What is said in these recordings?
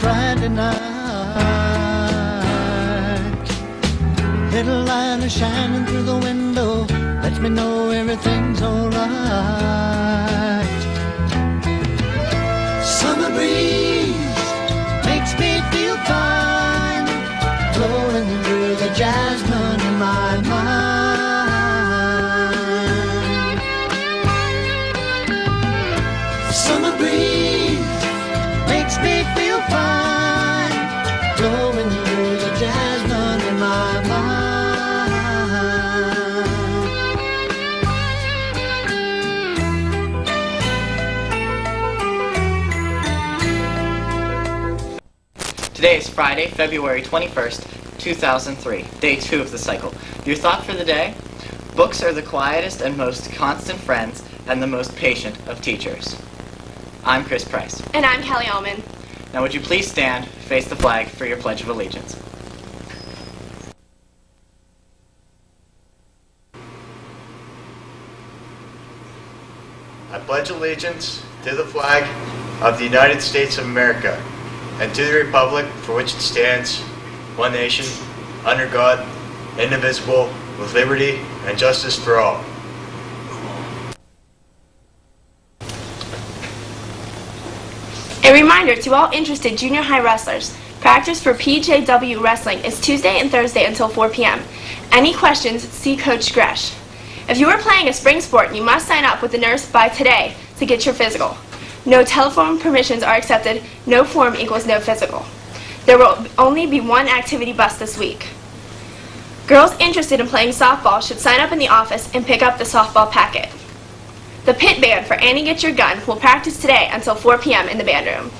Friday night. Little light is shining through the window, lets me know everything's alright. Today is Friday, February 21st, 2003, day two of the cycle. Your thought for the day? Books are the quietest and most constant friends and the most patient of teachers. I'm Chris Price. And I'm Kelly Allman. Now would you please stand, face the flag for your Pledge of Allegiance. I pledge allegiance to the flag of the United States of America and to the republic for which it stands, one nation, under God, indivisible, with liberty and justice for all. A reminder to all interested junior high wrestlers, practice for PJW Wrestling is Tuesday and Thursday until 4 p.m. Any questions, see Coach Gresh. If you are playing a spring sport, you must sign up with the nurse by today to get your physical. No telephone permissions are accepted, no form equals no physical. There will only be one activity bus this week. Girls interested in playing softball should sign up in the office and pick up the softball packet. The pit band for Annie Get Your Gun will practice today until 4 p.m. in the band room.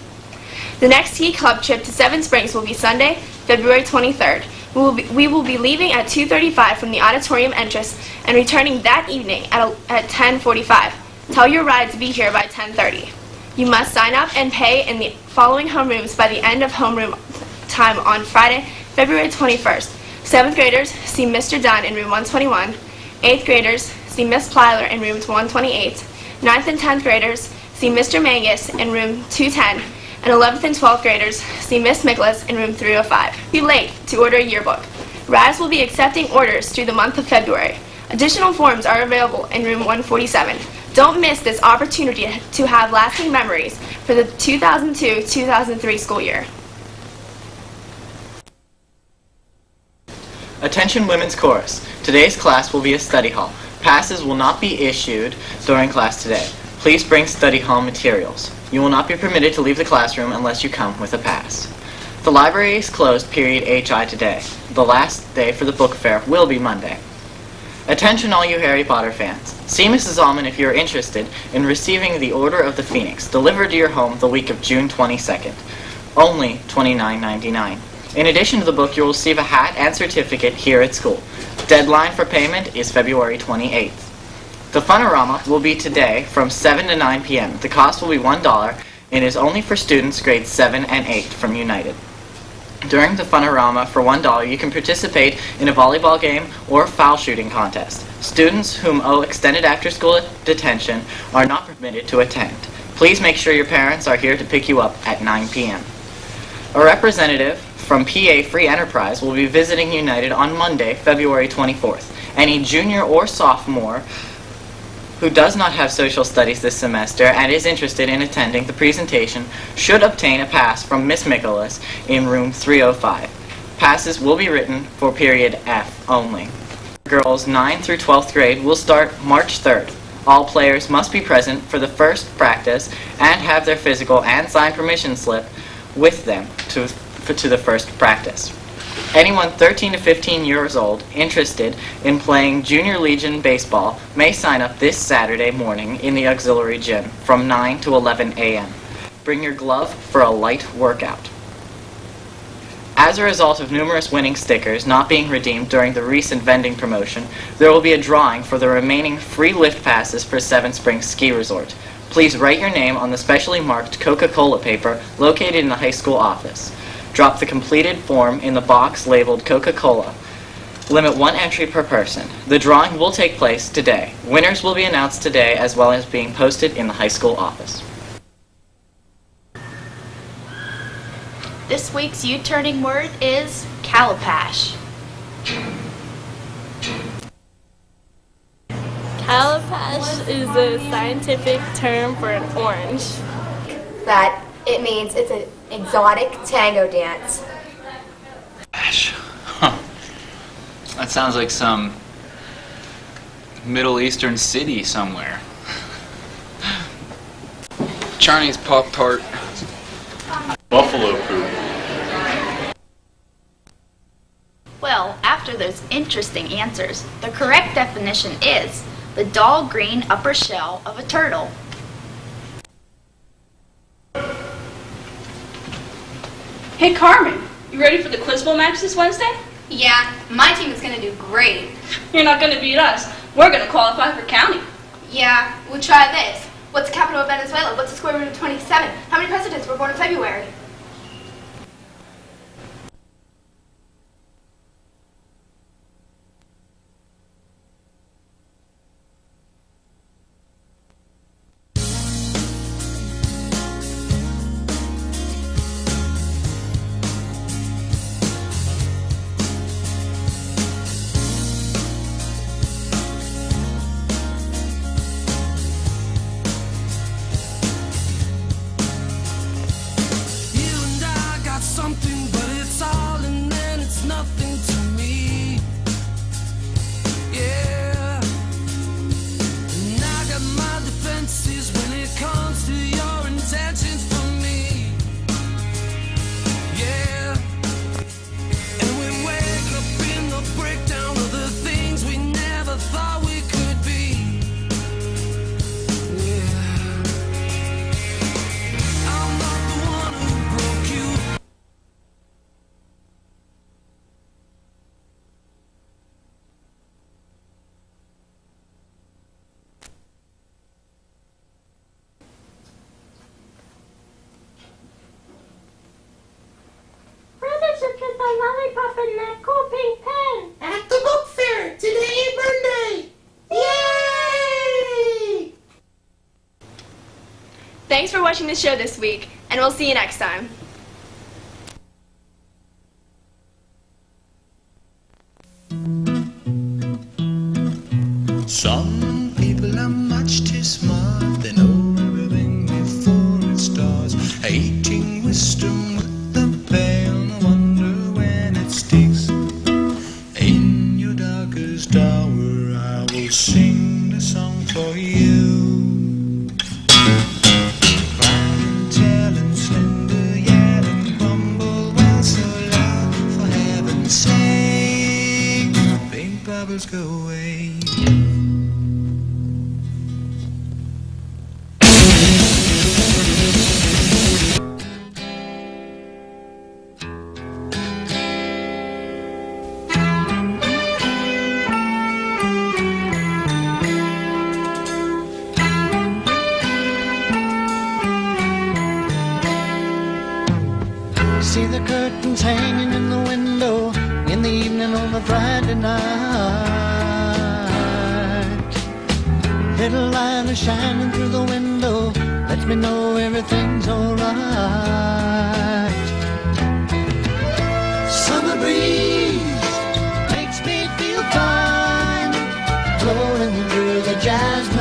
The next ski club trip to Seven Springs will be Sunday, February 23rd. We will be, we will be leaving at 2.35 from the auditorium entrance and returning that evening at, at 10.45. Tell your ride to be here by 10.30. You must sign up and pay in the following homerooms by the end of homeroom time on Friday, February 21st. Seventh graders, see Mr. Dunn in room 121. Eighth graders, see Miss Plyler in room 128. Ninth and 10th graders, see Mr. Mangus in room 210. And 11th and 12th graders, see Miss Miklas in room 305. Be late to order a yearbook. RAS will be accepting orders through the month of February. Additional forms are available in room 147. Don't miss this opportunity to have lasting memories for the 2002-2003 school year. Attention Women's Chorus. Today's class will be a study hall. Passes will not be issued during class today. Please bring study hall materials. You will not be permitted to leave the classroom unless you come with a pass. The library is closed period HI today. The last day for the book fair will be Monday. Attention all you Harry Potter fans. See Mrs. Allman if you are interested in receiving the Order of the Phoenix delivered to your home the week of June 22nd. Only $29.99. In addition to the book, you will receive a hat and certificate here at school. Deadline for payment is February 28th. The Funorama will be today from 7 to 9 p.m. The cost will be $1 and is only for students grades 7 and 8 from United. During the Funorama, for $1, you can participate in a volleyball game or foul shooting contest. Students whom owe extended after-school detention are not permitted to attend. Please make sure your parents are here to pick you up at 9 p.m. A representative from PA Free Enterprise will be visiting United on Monday, February 24th. Any junior or sophomore who does not have social studies this semester and is interested in attending the presentation should obtain a pass from Miss Michaelis in room 305. Passes will be written for period F only. Girls 9 through 12th grade will start March 3rd. All players must be present for the first practice and have their physical and signed permission slip with them to, to the first practice. Anyone 13 to 15 years old interested in playing Junior Legion baseball may sign up this Saturday morning in the auxiliary gym from 9 to 11 a.m. Bring your glove for a light workout. As a result of numerous winning stickers not being redeemed during the recent vending promotion, there will be a drawing for the remaining free lift passes for Seven Springs Ski Resort. Please write your name on the specially marked Coca-Cola paper located in the high school office. Drop the completed form in the box labeled Coca-Cola Limit one entry per person. The drawing will take place today. Winners will be announced today as well as being posted in the high school office. This week's U-turning word is calipash. Calipash is a scientific term for an orange. that it means it's an exotic tango dance. Gosh. Huh. That sounds like some Middle Eastern city somewhere. Chinese Pop Tart. Buffalo poop. Well, after those interesting answers, the correct definition is the dull green upper shell of a turtle. Hey Carmen, you ready for the quiz bowl match this Wednesday? Yeah, my team is gonna do great. You're not gonna beat us. We're gonna qualify for county. Yeah, we'll try this. What's the capital of Venezuela? What's the square root of 27? How many presidents were born in February? Thanks for watching the show this week, and we'll see you next time. Some people are much too smart. Evening of a Friday night. Little light is shining through the window, lets me know everything's alright. Summer breeze makes me feel fine, blowing through the jasmine